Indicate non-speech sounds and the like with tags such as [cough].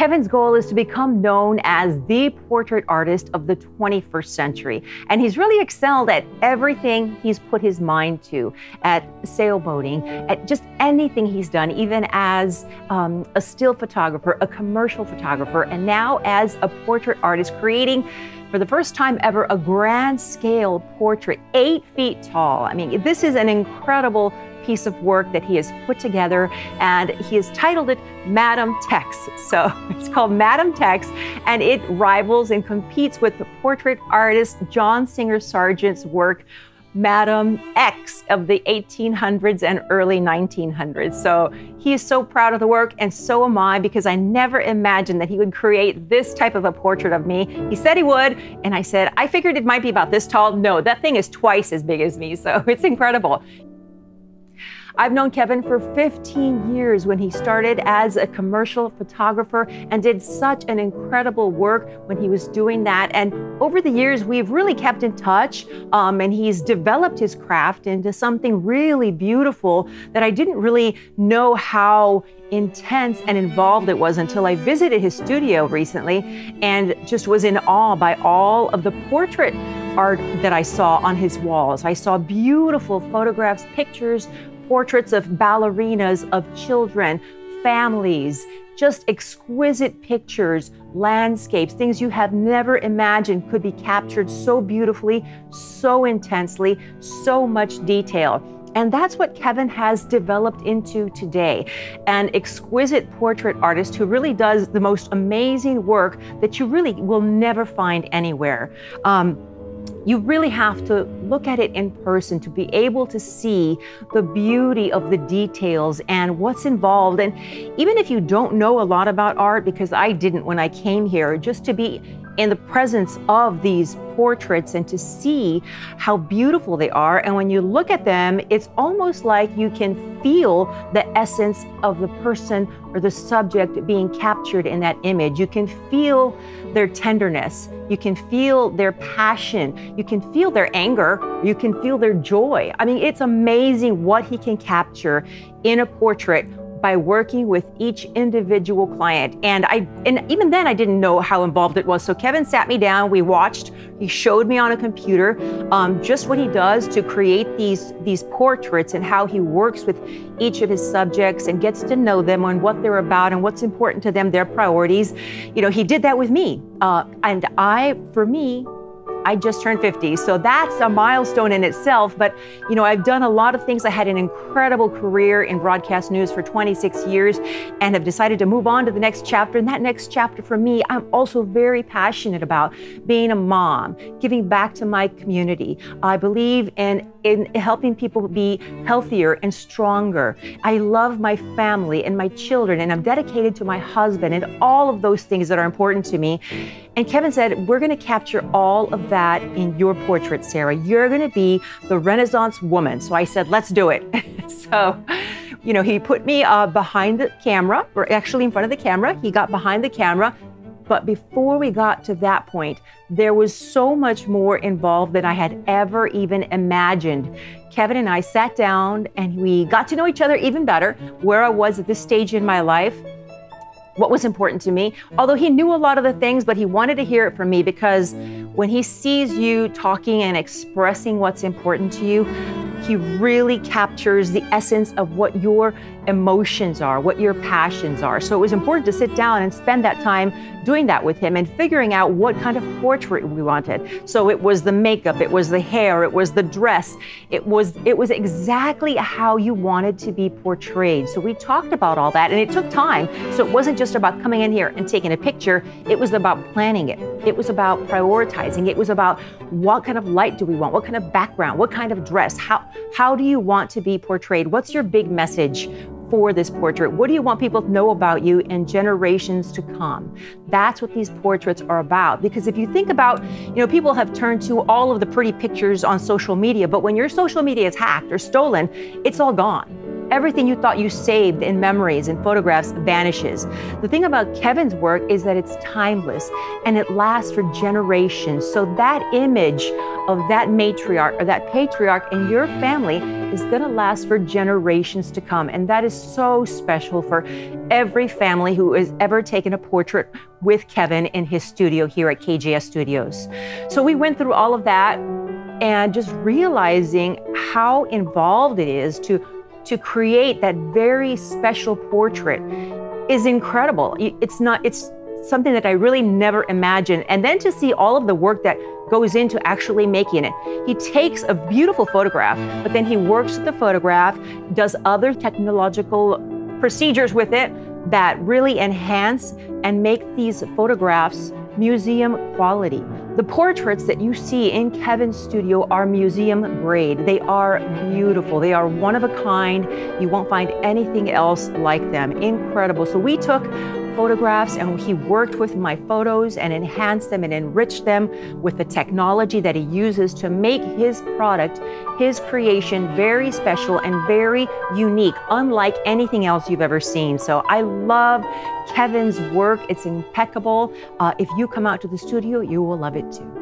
Kevin's goal is to become known as the portrait artist of the 21st century. And he's really excelled at everything he's put his mind to at sailboating, at just anything he's done, even as um, a still photographer, a commercial photographer, and now as a portrait artist, creating for the first time ever a grand scale portrait, eight feet tall. I mean, this is an incredible piece of work that he has put together, and he has titled it Madame Tex. So [laughs] it's called Madame Tex, and it rivals and competes with the portrait artist John Singer Sargent's work. Madame X of the 1800s and early 1900s. So he is so proud of the work, and so am I, because I never imagined that he would create this type of a portrait of me. He said he would, and I said, I figured it might be about this tall. No, that thing is twice as big as me, so [laughs] it's incredible. I've known Kevin for 15 years when he started as a commercial photographer and did such an incredible work when he was doing that. And over the years, we've really kept in touch um, and he's developed his craft into something really beautiful that I didn't really know how intense and involved it was until I visited his studio recently and just was in awe by all of the portrait art that I saw on his walls. I saw beautiful photographs, pictures, portraits of ballerinas, of children, families, just exquisite pictures, landscapes, things you have never imagined could be captured so beautifully, so intensely, so much detail. And that's what Kevin has developed into today an exquisite portrait artist who really does the most amazing work that you really will never find anywhere. Um, you really have to look at it in person to be able to see the beauty of the details and what's involved. And even if you don't know a lot about art, because I didn't when I came here, just to be in the presence of these portraits and to see how beautiful they are. And when you look at them, it's almost like you can feel the essence of the person or the subject being captured in that image. You can feel their tenderness. You can feel their passion. You can feel their anger. You can feel their joy. I mean, it's amazing what he can capture in a portrait by working with each individual client. And I and even then I didn't know how involved it was. So Kevin sat me down, we watched, he showed me on a computer um, just what he does to create these these portraits and how he works with each of his subjects and gets to know them and what they're about and what's important to them, their priorities. You know, he did that with me. Uh, and I, for me, I just turned 50. So that's a milestone in itself. But, you know, I've done a lot of things. I had an incredible career in broadcast news for 26 years and have decided to move on to the next chapter. And that next chapter for me, I'm also very passionate about being a mom, giving back to my community. I believe in in helping people be healthier and stronger. I love my family and my children, and I'm dedicated to my husband and all of those things that are important to me. And Kevin said, We're going to capture all of that in your portrait, Sarah. You're going to be the Renaissance woman. So I said, Let's do it. [laughs] so, you know, he put me uh, behind the camera, or actually in front of the camera. He got behind the camera. But before we got to that point, there was so much more involved than I had ever even imagined. Kevin and I sat down and we got to know each other even better, where I was at this stage in my life what was important to me. Although he knew a lot of the things, but he wanted to hear it from me because when he sees you talking and expressing what's important to you, he really captures the essence of what your emotions are, what your passions are. So it was important to sit down and spend that time doing that with him and figuring out what kind of portrait we wanted. So it was the makeup, it was the hair, it was the dress. It was it was exactly how you wanted to be portrayed. So we talked about all that and it took time. So it wasn't just about coming in here and taking a picture, it was about planning it. It was about prioritizing. It was about what kind of light do we want? What kind of background? What kind of dress? How how do you want to be portrayed? What's your big message for this portrait? What do you want people to know about you in generations to come? That's what these portraits are about. Because if you think about, you know, people have turned to all of the pretty pictures on social media, but when your social media is hacked or stolen, it's all gone. Everything you thought you saved in memories and photographs vanishes. The thing about Kevin's work is that it's timeless and it lasts for generations. So that image of that matriarch or that patriarch in your family is going to last for generations to come. And that is so special for every family who has ever taken a portrait with Kevin in his studio here at KGS Studios. So we went through all of that and just realizing how involved it is to to create that very special portrait is incredible. It's not it's something that I really never imagined. And then to see all of the work that goes into actually making it. He takes a beautiful photograph, but then he works with the photograph, does other technological procedures with it that really enhance and make these photographs museum quality. The portraits that you see in Kevin's studio are museum grade. They are beautiful. They are one of a kind. You won't find anything else like them. Incredible. So we took photographs and he worked with my photos and enhanced them and enriched them with the technology that he uses to make his product, his creation very special and very unique, unlike anything else you've ever seen. So I love Kevin's work. It's impeccable. Uh, if you come out to the studio, you will love it too.